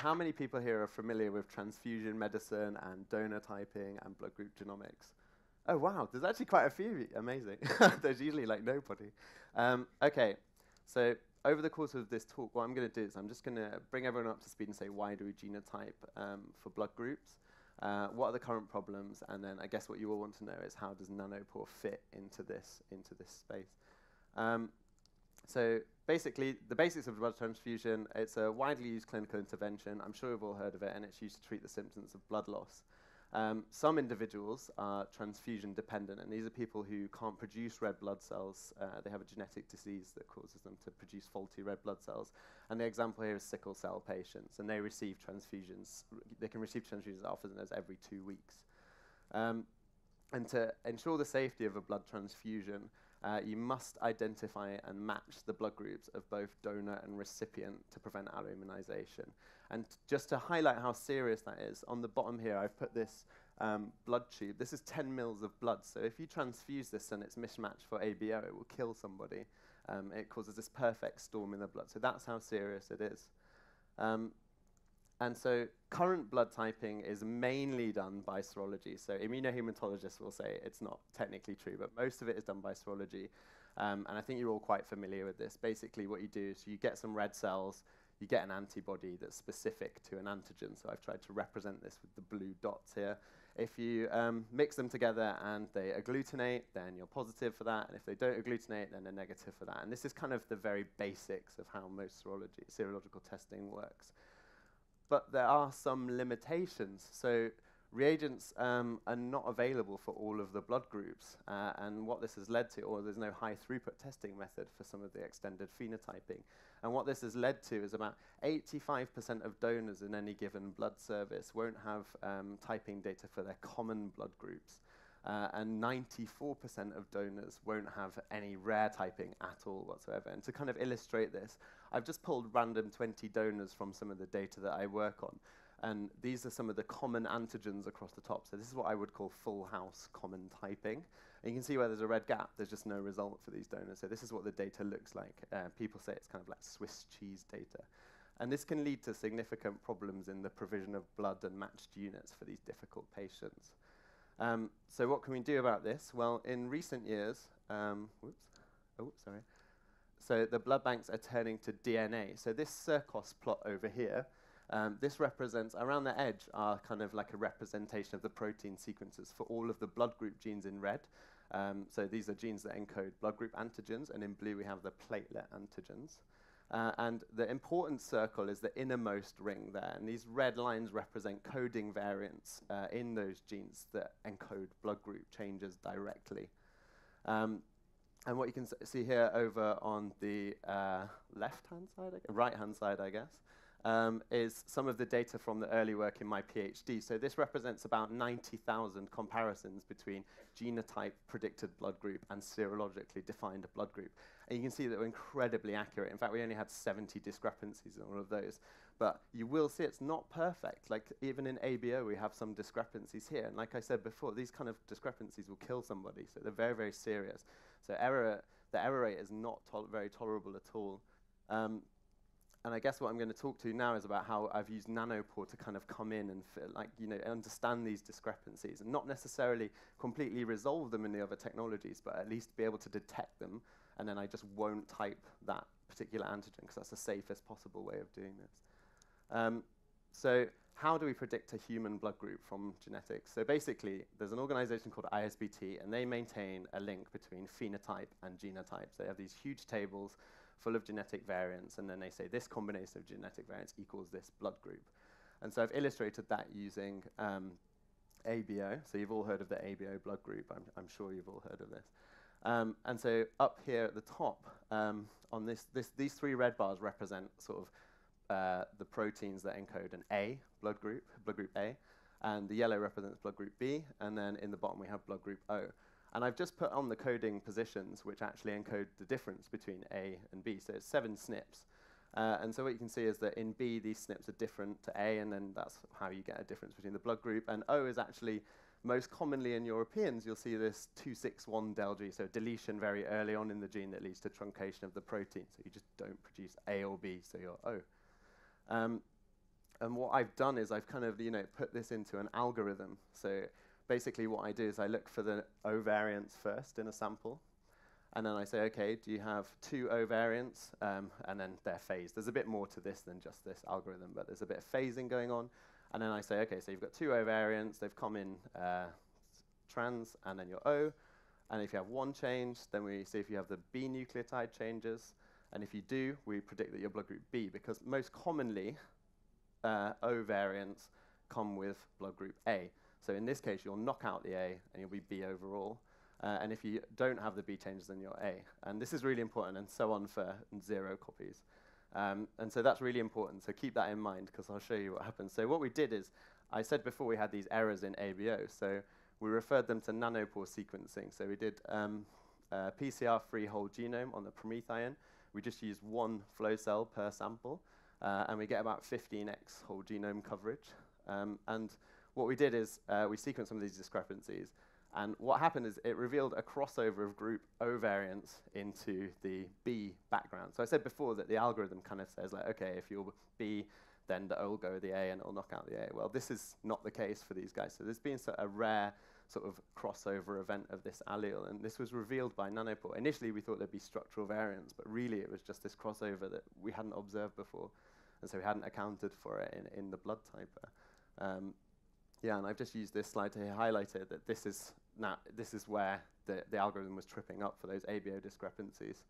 how many people here are familiar with transfusion medicine and donor typing and blood group genomics? Oh, wow, there's actually quite a few. Of you. Amazing. there's usually like nobody. Um, okay, so over the course of this talk, what I'm going to do is I'm just going to bring everyone up to speed and say why do we genotype um, for blood groups, uh, what are the current problems, and then I guess what you all want to know is how does nanopore fit into this into this space. Um, so basically, the basics of blood transfusion, it's a widely used clinical intervention. I'm sure you've all heard of it, and it's used to treat the symptoms of blood loss. Um, some individuals are transfusion dependent, and these are people who can't produce red blood cells. Uh, they have a genetic disease that causes them to produce faulty red blood cells. And the example here is sickle cell patients, and they receive transfusions. they can receive transfusions often as every two weeks. Um, and to ensure the safety of a blood transfusion, uh, you must identify and match the blood groups of both donor and recipient to prevent alloimmunization. And just to highlight how serious that is, on the bottom here I've put this um, blood tube. This is 10 mils of blood, so if you transfuse this and it's mismatched for ABO, it will kill somebody. Um, it causes this perfect storm in the blood. So that's how serious it is. Um, and so current blood typing is mainly done by serology. So immunohematologists will say it's not technically true, but most of it is done by serology. Um, and I think you're all quite familiar with this. Basically, what you do is you get some red cells, you get an antibody that's specific to an antigen. So I've tried to represent this with the blue dots here. If you um, mix them together and they agglutinate, then you're positive for that. And if they don't agglutinate, then they're negative for that. And this is kind of the very basics of how most serology, serological testing works but there are some limitations. So reagents um, are not available for all of the blood groups, uh, and what this has led to, or there's no high throughput testing method for some of the extended phenotyping. And what this has led to is about 85% of donors in any given blood service won't have um, typing data for their common blood groups. Uh, and 94% of donors won't have any rare typing at all whatsoever. And to kind of illustrate this, I've just pulled random 20 donors from some of the data that I work on. And these are some of the common antigens across the top. So this is what I would call full house common typing. And you can see where there's a red gap, there's just no result for these donors. So this is what the data looks like. Uh, people say it's kind of like Swiss cheese data. And this can lead to significant problems in the provision of blood and matched units for these difficult patients. Um, so what can we do about this? Well, in recent years, um, whoops, oh, sorry. So the blood banks are turning to DNA. So this CIRCOS plot over here, um, this represents, around the edge are kind of like a representation of the protein sequences for all of the blood group genes in red. Um, so these are genes that encode blood group antigens, and in blue we have the platelet antigens. Uh, and the important circle is the innermost ring there. And these red lines represent coding variants uh, in those genes that encode blood group changes directly. Um, and what you can see here over on the uh, left-hand side, right-hand side, I guess, um, is some of the data from the early work in my PhD. So this represents about 90,000 comparisons between genotype predicted blood group and serologically defined blood group. And you can see that we're incredibly accurate. In fact, we only had 70 discrepancies in all of those. But you will see it's not perfect. Like even in ABO, we have some discrepancies here. And like I said before, these kind of discrepancies will kill somebody. So they're very, very serious. So error, the error rate is not tol very tolerable at all. Um, and I guess what I'm going to talk to now is about how I've used Nanopore to kind of come in and like you know understand these discrepancies and not necessarily completely resolve them in the other technologies, but at least be able to detect them and then I just won't type that particular antigen because that's the safest possible way of doing this. Um, so how do we predict a human blood group from genetics? So basically, there's an organization called ISBT, and they maintain a link between phenotype and genotype. So they have these huge tables full of genetic variants, and then they say this combination of genetic variants equals this blood group. And so I've illustrated that using um, ABO. So you've all heard of the ABO blood group. I'm, I'm sure you've all heard of this. Um, and so up here at the top, um, on this, this, these three red bars represent sort of uh, the proteins that encode an A blood group, blood group A, and the yellow represents blood group B, and then in the bottom we have blood group O. And I've just put on the coding positions which actually encode the difference between A and B, so it's seven SNPs. Uh, and so what you can see is that in B, these SNPs are different to A, and then that's how you get a difference between the blood group. And O is actually most commonly in Europeans, you'll see this 261 del G, so deletion very early on in the gene that leads to truncation of the protein. So you just don't produce A or B, so you're O. Um, and what I've done is I've kind of, you know, put this into an algorithm. So basically what I do is I look for the O variants first in a sample, and then I say, okay, do you have two O variants? Um, and then they're phased. There's a bit more to this than just this algorithm, but there's a bit of phasing going on. And then I say, okay, so you've got two O variants, they've come in uh, trans, and then your O. And if you have one change, then we see if you have the B nucleotide changes. And if you do, we predict that you're blood group B, because most commonly, uh, O variants come with blood group A. So in this case, you'll knock out the A, and you'll be B overall. Uh, and if you don't have the B changes, then you're A. And this is really important, and so on for zero copies. Um, and so that's really important, so keep that in mind, because I'll show you what happens. So what we did is, I said before we had these errors in ABO, so we referred them to nanopore sequencing. So we did um, PCR-free whole genome on the PromethION. We just used one flow cell per sample, uh, and we get about 15x whole genome coverage. Um, and what we did is uh, we sequenced some of these discrepancies, and what happened is it revealed a crossover of group O variants into the B background. So I said before that the algorithm kind of says, like, okay, if you're B, then the O will go the A and it'll knock out the A. Well, this is not the case for these guys. So there's been a rare sort of crossover event of this allele, and this was revealed by Nanopore. Initially, we thought there'd be structural variants, but really it was just this crossover that we hadn't observed before, and so we hadn't accounted for it in, in the blood typer. Um, yeah, and I've just used this slide to highlight it that this is now this is where the, the algorithm was tripping up for those ABO discrepancies.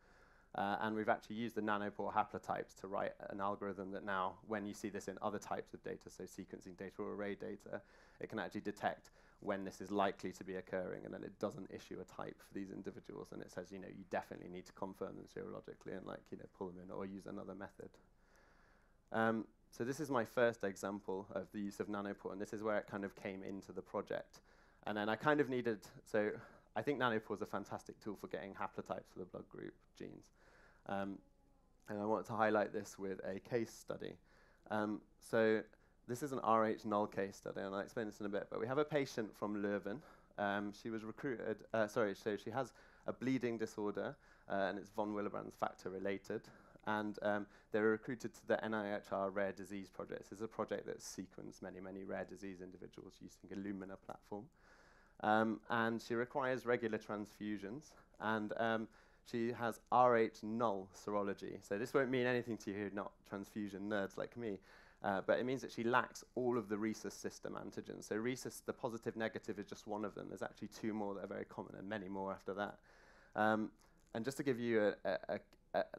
Uh, and we've actually used the nanopore haplotypes to write an algorithm that now, when you see this in other types of data, so sequencing data or array data, it can actually detect when this is likely to be occurring, and then it doesn't issue a type for these individuals, and it says, you know, you definitely need to confirm them serologically and, like, you know, pull them in or use another method. Um, so this is my first example of the use of nanopore, and this is where it kind of came into the project. And then I kind of needed, so I think nanopore is a fantastic tool for getting haplotypes for the blood group genes. Um, and I wanted to highlight this with a case study. Um, so this is an RH null case study, and I'll explain this in a bit. But we have a patient from Leuven. Um, she was recruited, uh, sorry, so she has a bleeding disorder, uh, and it's von Willebrand's factor related and um, they were recruited to the NIHR Rare Disease Project. This is a project that sequenced many, many rare disease individuals using Illumina platform. Um, and she requires regular transfusions, and um, she has Rh null serology. So this won't mean anything to you, who are not transfusion nerds like me, uh, but it means that she lacks all of the rhesus system antigens. So rhesus, the positive negative is just one of them. There's actually two more that are very common, and many more after that. Um, and just to give you a, a,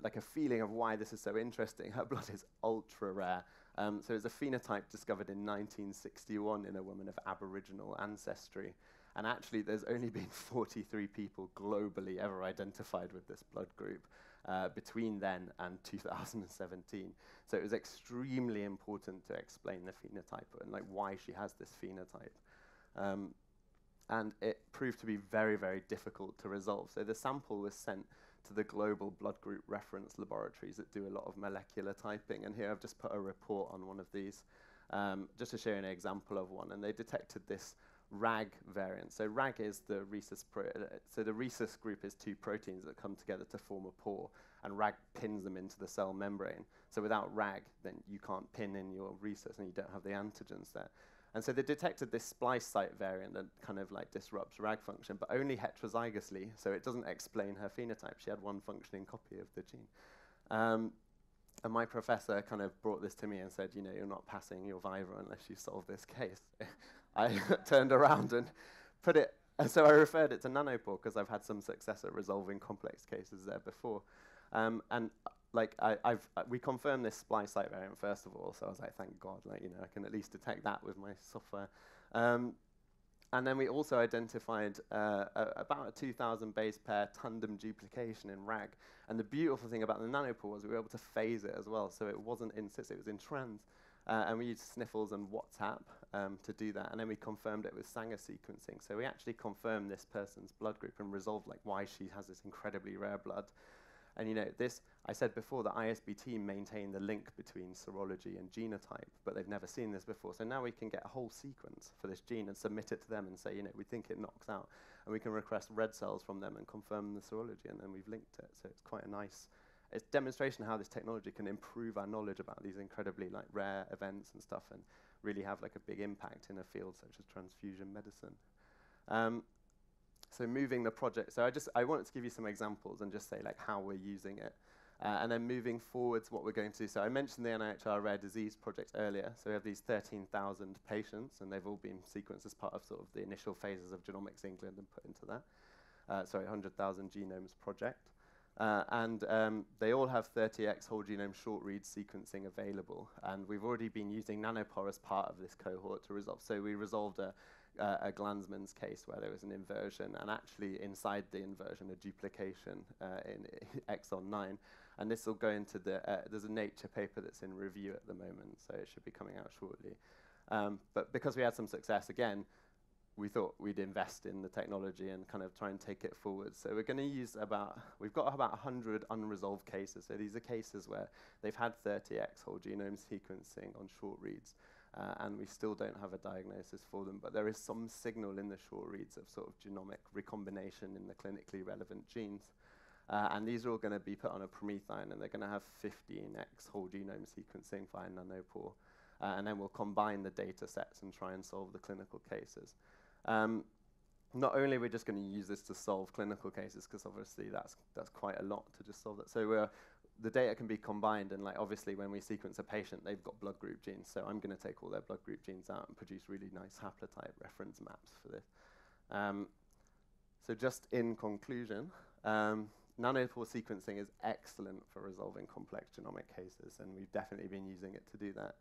like a feeling of why this is so interesting. Her blood is ultra rare. Um, so it's a phenotype discovered in 1961 in a woman of Aboriginal ancestry. And actually, there's only been 43 people globally ever identified with this blood group uh, between then and 2017. So it was extremely important to explain the phenotype and like why she has this phenotype. Um, and it proved to be very, very difficult to resolve. So the sample was sent to the global blood group reference laboratories that do a lot of molecular typing. And here I've just put a report on one of these um, just to show you an example of one. And they detected this RHAG variant. So RHAG is the rhesus, so the rhesus group is two proteins that come together to form a pore, and RHAG pins them into the cell membrane. So without RHAG, then you can't pin in your rhesus, and you don't have the antigens there. And so they detected this splice site variant that kind of like disrupts RHAG function, but only heterozygously, so it doesn't explain her phenotype. She had one functioning copy of the gene. Um, and my professor kind of brought this to me and said, you know, you're not passing your Viva unless you solve this case. I turned around and put it, and so I referred it to Nanopore because I've had some success at resolving complex cases there before. Um, and like I, have uh, we confirmed this splice site variant first of all, so I was like, thank God, like you know, I can at least detect that with my software. Um, and then we also identified uh, a, about a 2,000 base pair tandem duplication in RHAG. And the beautiful thing about the nanopore was we were able to phase it as well, so it wasn't in cis, it was in trans. Uh, and we used sniffles and WhatsHap um, to do that. And then we confirmed it with Sanger sequencing. So we actually confirmed this person's blood group and resolved like why she has this incredibly rare blood. And you know, this, I said before, the team maintain the link between serology and genotype, but they've never seen this before. So now we can get a whole sequence for this gene and submit it to them and say, you know, we think it knocks out. And we can request red cells from them and confirm the serology, and then we've linked it. So it's quite a nice it's demonstration how this technology can improve our knowledge about these incredibly like rare events and stuff and really have like a big impact in a field such as transfusion medicine. Um, so moving the project, so I just I wanted to give you some examples and just say like how we're using it. Uh, and then moving forwards, what we're going to do. So I mentioned the NIHR Rare Disease Project earlier. So we have these 13,000 patients, and they've all been sequenced as part of sort of the initial phases of Genomics England and put into that. Uh, sorry, 100,000 Genomes Project. Uh, and um, they all have 30x whole genome short read sequencing available. And we've already been using Nanopore as part of this cohort to resolve. So we resolved a, uh, a Glanzmann's case where there was an inversion, and actually inside the inversion, a duplication uh, in exon 9. And this will go into the, uh, there's a Nature paper that's in review at the moment, so it should be coming out shortly. Um, but because we had some success, again, we thought we'd invest in the technology and kind of try and take it forward. So we're going to use about, we've got about 100 unresolved cases. So these are cases where they've had 30x whole genome sequencing on short reads, uh, and we still don't have a diagnosis for them, but there is some signal in the short reads of sort of genomic recombination in the clinically relevant genes. Uh, and these are all going to be put on a PromethION, and they're going to have 15x whole genome sequencing via nanopore. Uh, and then we'll combine the data sets and try and solve the clinical cases. Um, not only are we just going to use this to solve clinical cases, because obviously that's that's quite a lot to just solve that. So the data can be combined, and like obviously when we sequence a patient, they've got blood group genes. So I'm going to take all their blood group genes out and produce really nice haplotype reference maps for this. Um, so just in conclusion, um, nanopore sequencing is excellent for resolving complex genomic cases, and we've definitely been using it to do that.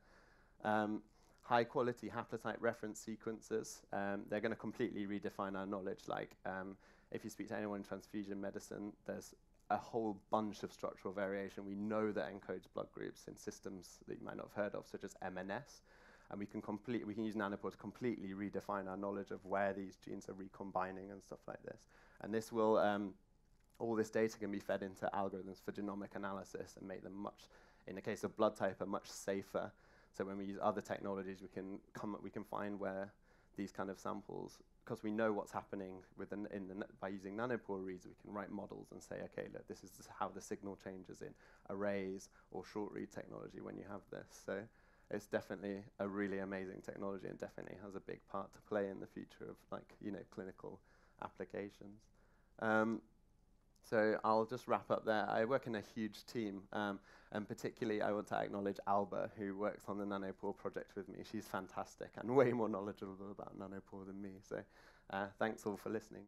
Um, high quality haplotype reference sequences, um, they're going to completely redefine our knowledge. Like um, if you speak to anyone in transfusion medicine, there's a whole bunch of structural variation. We know that encodes blood groups in systems that you might not have heard of, such as MNS. And we can complete, we can use nanopore to completely redefine our knowledge of where these genes are recombining and stuff like this. And this will, um, all this data can be fed into algorithms for genomic analysis and make them much, in the case of blood type, a much safer so when we use other technologies, we can come, we can find where these kind of samples, because we know what's happening with an, in the by using nanopore reads, we can write models and say, okay, look, this is how the signal changes in arrays or short read technology when you have this. So it's definitely a really amazing technology and definitely has a big part to play in the future of like you know clinical applications. Um, so I'll just wrap up there. I work in a huge team, um, and particularly I want to acknowledge Alba, who works on the Nanopore project with me. She's fantastic and way more knowledgeable about Nanopore than me. So uh, thanks all for listening.